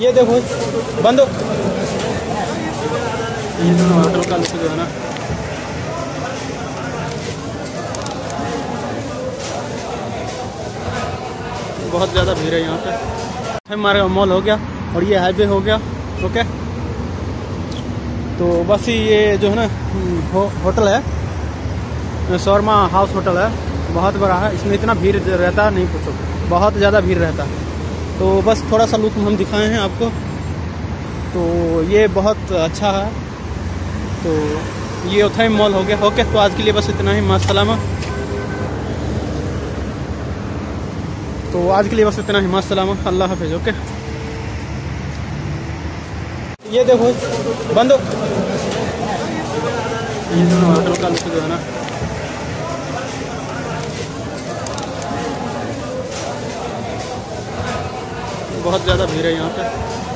ये देखो बंद होटल का ना बहुत ज़्यादा भीड़ है यहाँ पे। हमारा मॉल हो गया और ये हाईवे हो गया ओके तो बस ये जो है ना हो, होटल है। शर्मा हाउस होटल है। बहुत बड़ा है इसमें इतना भीड़ रहता है नहीं पूछो। बहुत ज़्यादा भीड़ रहता। है तो बस थोड़ा सा लुक हम दिखाए हैं आपको। तो ये बहुत अच्छा है। तो ये उथाई मॉल हो गया। ओके तो आज के लिए बस इतना ही। मासलामा तो आज के लिए बस इतना ही। मासलामा अल्लाह हाफिज़, ओके। ये देखो, बंद। ये दोनों होटल का लुक जो है ना बहुत ज़्यादा भीड़ है यहाँ पे।